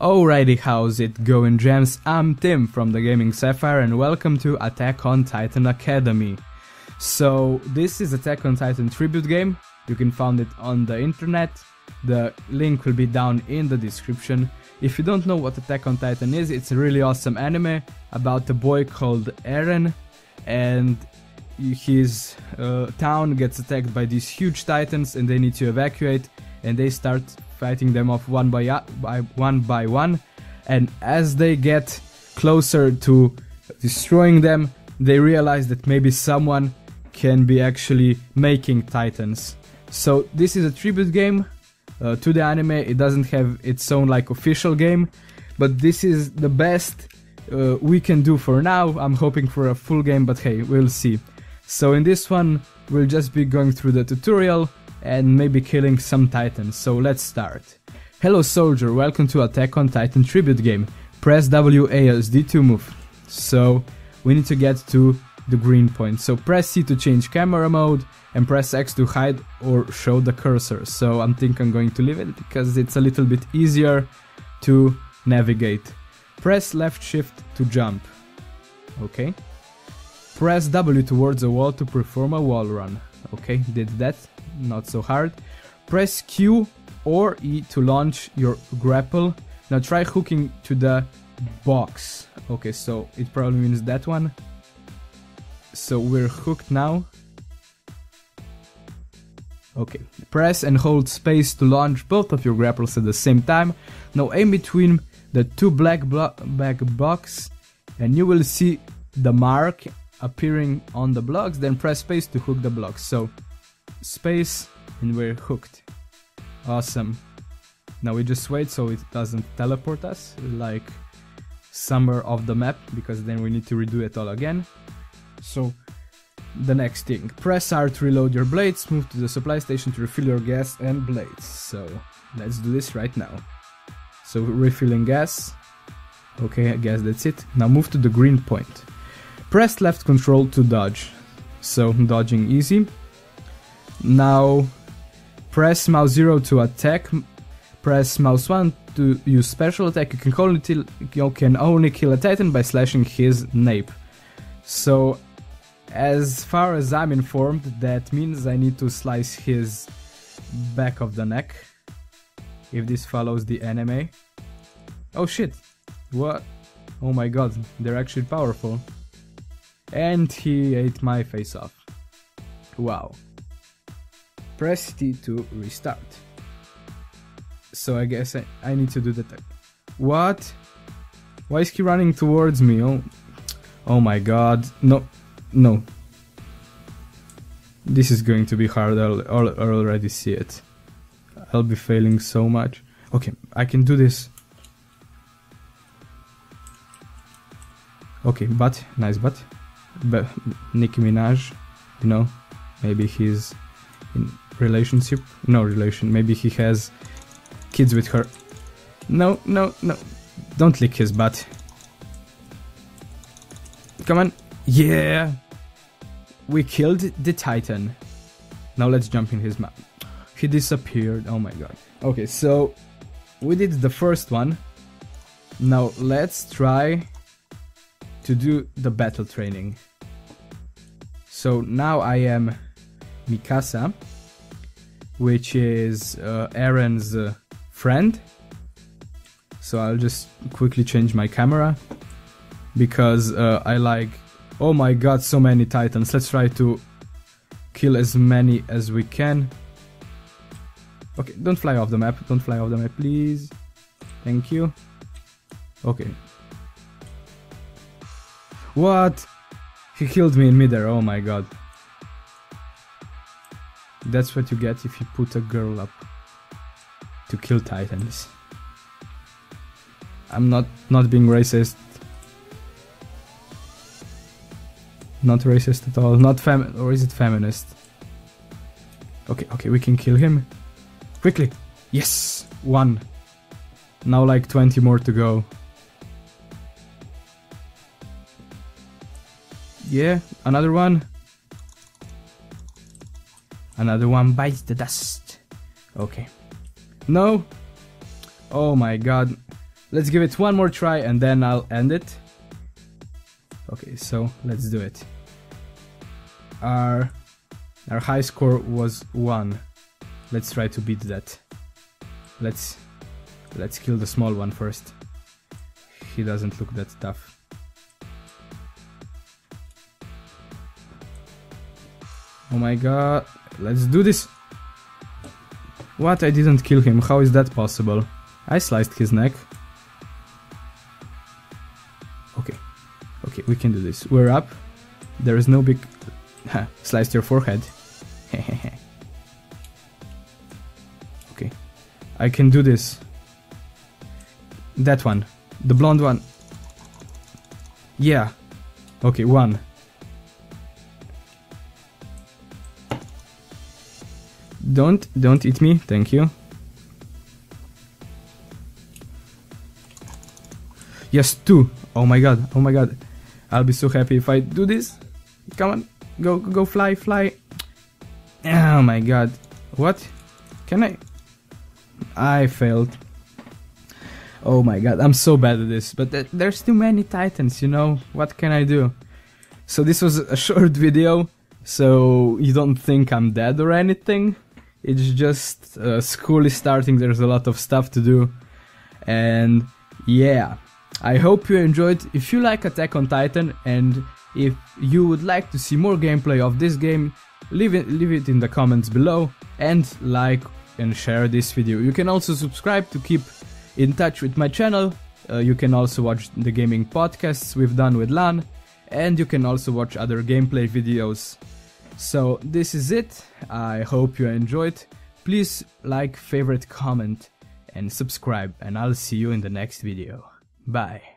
Alrighty, how's it going, gems? I'm Tim from the Gaming Sapphire, and welcome to Attack on Titan Academy. So, this is Attack on Titan tribute game. You can find it on the internet. The link will be down in the description. If you don't know what Attack on Titan is, it's a really awesome anime about a boy called Eren, and his uh, town gets attacked by these huge titans, and they need to evacuate, and they start fighting them off one by, uh, by one by one. And as they get closer to destroying them, they realize that maybe someone can be actually making titans. So this is a tribute game uh, to the anime. It doesn't have its own like official game, but this is the best uh, we can do for now. I'm hoping for a full game, but hey, we'll see. So in this one, we'll just be going through the tutorial and maybe killing some titans, so let's start. Hello soldier, welcome to Attack on Titan tribute game. Press WASD to move. So, we need to get to the green point. So press C to change camera mode and press X to hide or show the cursor. So I'm thinking I'm going to leave it because it's a little bit easier to navigate. Press left shift to jump. Okay. Press W towards a wall to perform a wall run. Okay, did that not so hard. Press Q or E to launch your grapple. Now try hooking to the box. Okay, so it probably means that one. So we're hooked now. Okay, press and hold space to launch both of your grapples at the same time. Now aim between the two black, black blocks and you will see the mark appearing on the blocks. Then press space to hook the blocks. So space and we're hooked. Awesome. Now we just wait so it doesn't teleport us like somewhere off the map because then we need to redo it all again. So the next thing, press R to reload your blades, move to the supply station to refill your gas and blades. So let's do this right now. So refilling gas. Okay, I guess that's it. Now move to the green point. Press left control to dodge. So dodging easy. Now press mouse 0 to attack, press mouse 1 to use special attack. You can only, you can only kill a titan by slashing his nape. So as far as I'm informed, that means I need to slice his back of the neck. If this follows the anime. Oh shit! What? Oh my god, they're actually powerful. And he ate my face off. Wow press T to restart. So I guess I, I need to do that. What? Why is he running towards me? Oh, oh my god. No, no. This is going to be hard. I'll, I'll, I'll already see it. I'll be failing so much. Okay, I can do this. Okay, but nice but. But Nicki Minaj, you know, maybe he's in relationship no relation maybe he has kids with her. No no no don't lick his butt. Come on. Yeah. We killed the titan. Now let's jump in his mouth. He disappeared. Oh my god. Okay so we did the first one. Now let's try to do the battle training so now I am Mikasa which is uh, Eren's uh, friend. So I'll just quickly change my camera because uh, I like. Oh my god, so many titans. Let's try to kill as many as we can. Okay, don't fly off the map. Don't fly off the map, please. Thank you. Okay. What? He killed me in midair. Oh my god. That's what you get if you put a girl up to kill titans. I'm not not being racist. Not racist at all. Not fem or is it feminist? Okay, okay, we can kill him. Quickly. Yes, one. Now like 20 more to go. Yeah, another one. Another one bites the dust. Okay. No! Oh my god. let's give it one more try and then I'll end it. Okay, so let's do it. Our our high score was 1. Let's try to beat that. Let's let's kill the small one first. He doesn't look that tough. Oh my god. Let's do this. What? I didn't kill him. How is that possible? I sliced his neck. Okay. Okay, we can do this. We're up. There is no big... sliced your forehead. okay. I can do this. That one. The blonde one. Yeah. Okay, one. Don't, don't eat me, thank you. Yes, two. Oh my god, oh my god. I'll be so happy if I do this. Come on, go, go, fly, fly. Oh my god. What? Can I? I failed. Oh my god, I'm so bad at this. But th there's too many titans, you know? What can I do? So this was a short video, so you don't think I'm dead or anything. It's just uh, school is starting, there's a lot of stuff to do. And yeah, I hope you enjoyed. If you like Attack on Titan and if you would like to see more gameplay of this game, leave it, leave it in the comments below and like and share this video. You can also subscribe to keep in touch with my channel. Uh, you can also watch the gaming podcasts we've done with Lan and you can also watch other gameplay videos so this is it. I hope you enjoyed. Please like, favorite, comment and subscribe and I'll see you in the next video. Bye.